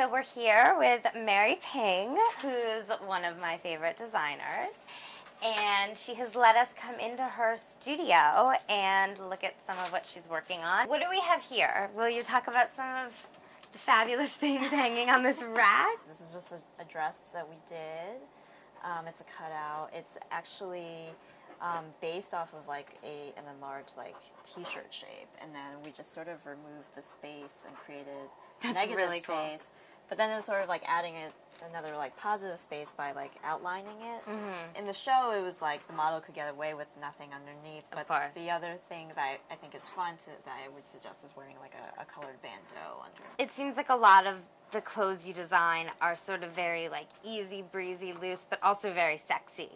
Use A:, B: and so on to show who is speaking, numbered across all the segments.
A: So we're here with Mary Ping, who's one of my favorite designers. And she has let us come into her studio and look at some of what she's working on. What do we have here? Will you talk about some of the fabulous things hanging on this rack?
B: This is just a, a dress that we did. Um, it's a cutout. It's actually um, based off of like a an enlarged like T-shirt shape, and then we just sort of removed the space and created
A: That's
B: negative
A: really cool.
B: But then it's sort of like adding it another like positive space by like outlining it.
A: Mm-hmm.
B: In the show, it was like the model could get away with nothing underneath. But the other thing that I, I think is fun to that I would suggest is wearing like a, a colored bandeau under.
A: It seems like a lot of the clothes you design are sort of very like easy breezy, loose, but also very sexy.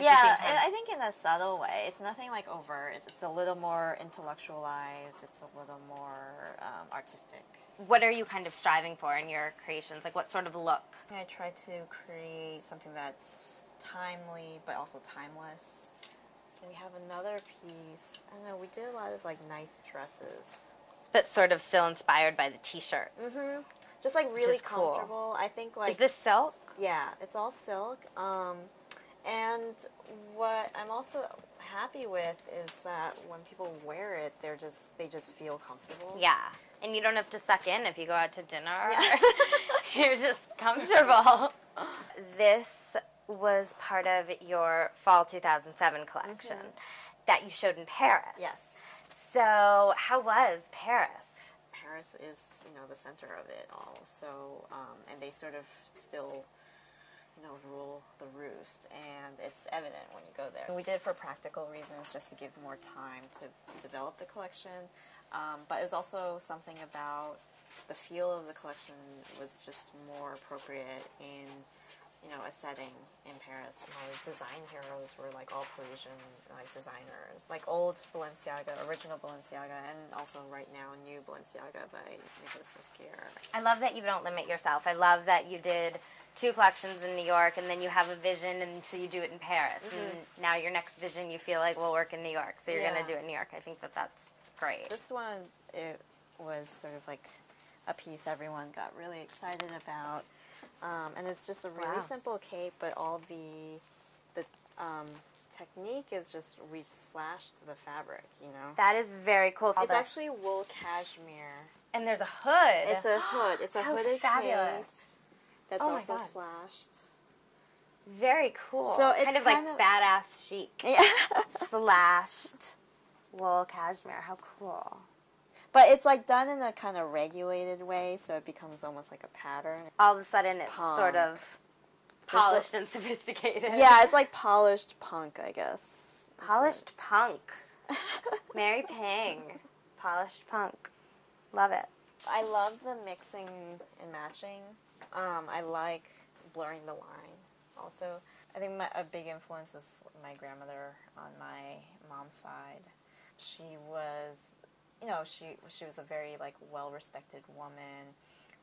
A: At the
B: Yeah,
A: same time.
B: and I think in a subtle way. It's nothing like overt. It's, it's a little more intellectualized. It's a little more um, artistic.
A: what are you kind of striving for in your creations? Like what sort of look?
B: I try to create something that's timely but also timeless. We have another piece. I don't know. We did a lot of like nice dresses.
A: But sort of still inspired by the t-shirt.
B: Mm-hmm. Just like really
A: is cool.
B: comfortable. I think like
A: Is this silk?
B: Yeah, it's all silk. Um, and what I'm also happy with is that when people wear it, they're just they just feel comfortable.
A: Yeah. And you don't have to suck in if you go out to dinner. You're just comfortable. This was part of your fall 2007 collection that you showed in Paris.
B: Yes.
A: So, how was Paris?
B: Paris is you know the center of it all. So um, and they sort of still rule the roost, and it's evident when you go there. We did it for practical reasons, just to give more time to develop the collection. Um, but it was also something about the feel of the collection was just more appropriate in you know a setting in Paris. My design heroes were like all Parisian like designers, like old Balenciaga, original Balenciaga, and also right now new Balenciaga by Nicolas Ghesquière.
A: I love that you don't limit yourself. I love that you did two collections in New York and then you have a vision and so you do it in Paris. Mm-hmm. And now your next vision you feel like will work in New York. So you're
B: Yeah.
A: going to do it in New York. I think that that's great.
B: This one, it was sort of like a piece everyone got really excited about, um, and it's just a really
A: Wow.
B: simple cape, but all the the um, technique is just we slashed the fabric, you know.
A: That is very cool.
B: It's actually wool cashmere.
A: and there's a hood.
B: It's a hood. It's a
A: How
B: hooded
A: fabulous.
B: cape that's
A: Oh
B: also
A: God.
B: slashed.
A: very cool.
B: So it's
A: kind of
B: kind
A: like
B: of-
A: badass chic.
B: Yeah.
A: Slashed wool cashmere. How cool.
B: But it's like done in a kind of regulated way, so it becomes almost like a pattern.
A: All of a sudden it's sort of polished and sophisticated.
B: Yeah, it's like polished punk, I guess.
A: Polished punk. Mary Ping. Polished punk. Love it.
B: I love the mixing and matching. Um, I like blurring the line. Also, I think my, a big influence was my grandmother on my mom's side. She was, you know, she she was a very like well respected woman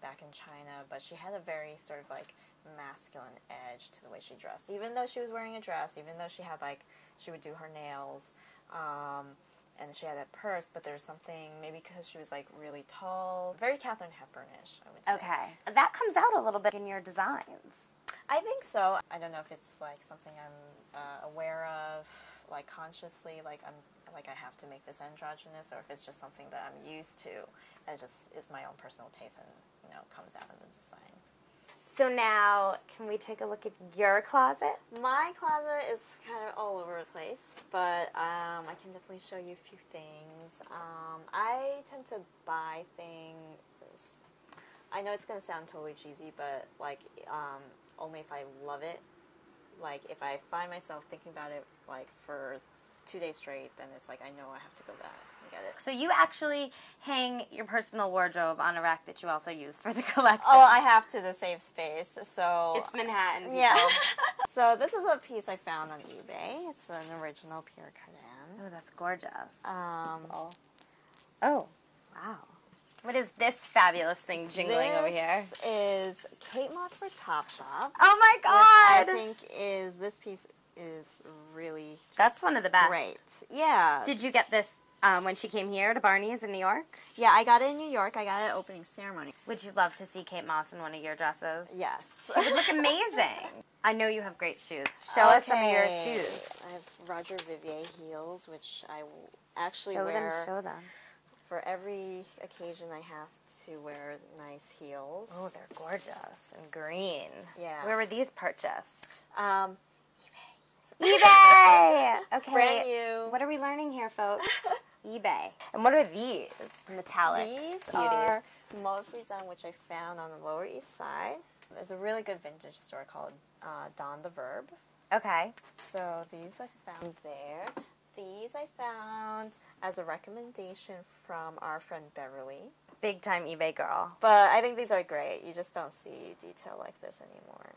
B: back in China, but she had a very sort of like masculine edge to the way she dressed. Even though she was wearing a dress, even though she had like she would do her nails. Um, and she had a purse, but there's something maybe because she was like really tall, very Catherine Hepburnish, I would say.
A: Okay. That comes out a little bit in your designs.
B: I think so. I don't know if it's like something I'm uh, aware of, like consciously, like I'm like I have to make this androgynous, or if it's just something that I'm used to, and it just is my own personal taste, and you know comes out in the design.
A: So now, can we take a look at your closet?
B: My closet is kind of all over the place, but um, I can definitely show you a few things. Um, I tend to buy things. I know it's gonna sound totally cheesy, but like um, only if I love it. Like if I find myself thinking about it like for two days straight, then it's like I know I have to go back and get it.
A: So you actually hang your personal wardrobe on a rack that you also use for the collection.
B: Oh, I have to to save space. So
A: It's Manhattan.
B: yeah. so this is a piece I found on eBay. It's an original Pierre Cardin.
A: Oh, that's gorgeous.
B: Um,
A: Oh. Oh, wow. What is this fabulous thing jingling over here?
B: This is Kate Moss for Topshop.
A: Oh my
B: which I think is this piece is really
A: That's one of the best.
B: great. Yeah.
A: Did you get this um, when she came here to Barney's in New York.
B: Yeah, I got it in New York. I got it at opening ceremony.
A: Would you love to see Kate Moss in one of your dresses?
B: Yes.
A: She would look amazing. I know you have great shoes. Show us some of your shoes.
B: I have Roger Vivier heels, which I actually
A: show
B: wear
A: them, show them.
B: For every occasion. I have to wear nice heels.
A: Oh, they're gorgeous and green.
B: Yeah.
A: Where were these purchased?
B: Um,
A: eBay. EBay! okay.
B: brand new.
A: What are we learning here, folks? eBay. And what are these? Metallic.
B: These
A: beauties.
B: are frisson, which I found on the Lower East Side. There's a really good vintage store called uh, Don the Verb.
A: Okay.
B: So these I found there. These I found as a recommendation from our friend Beverly.
A: Big time eBay girl.
B: But I think these are great. You just don't see detail like this anymore.